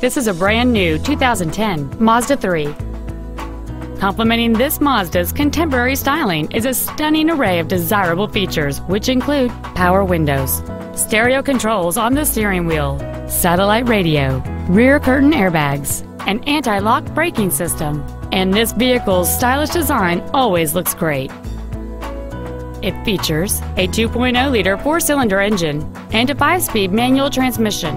This is a brand new 2010 Mazda 3. Complementing this Mazda's contemporary styling is a stunning array of desirable features, which include power windows, stereo controls on the steering wheel, satellite radio, rear curtain airbags, an anti-lock braking system, and this vehicle's stylish design always looks great. It features a 2.0-liter four-cylinder engine and a five-speed manual transmission.